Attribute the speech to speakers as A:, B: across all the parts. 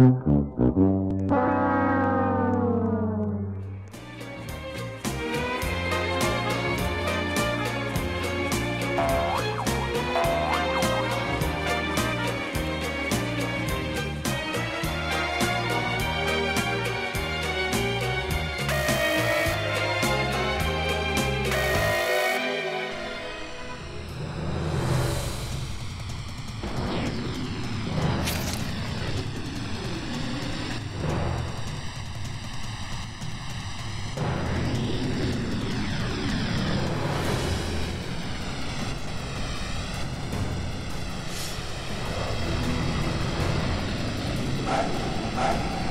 A: Mm-hmm. Bye.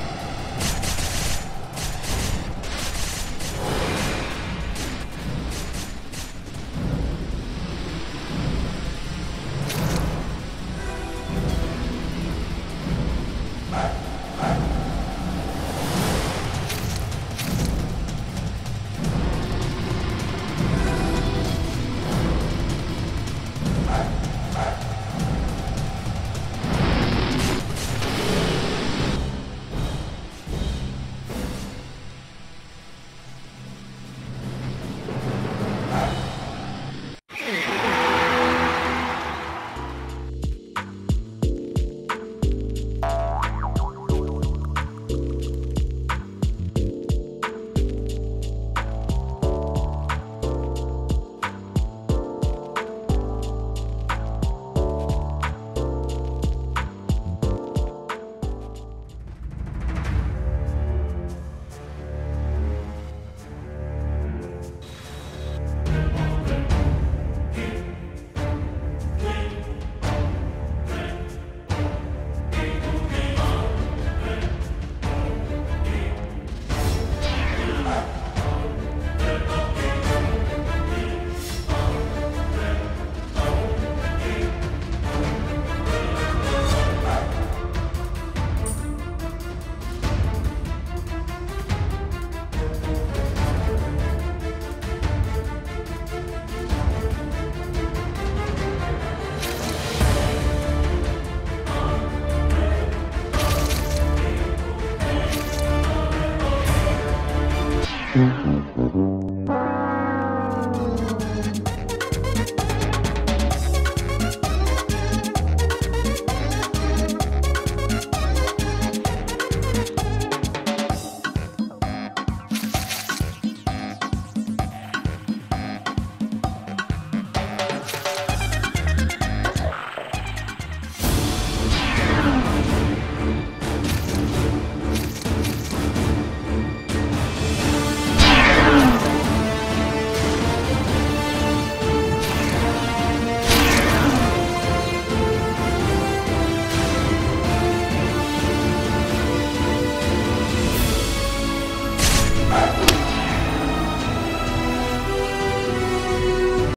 B: you. Mm-hmm.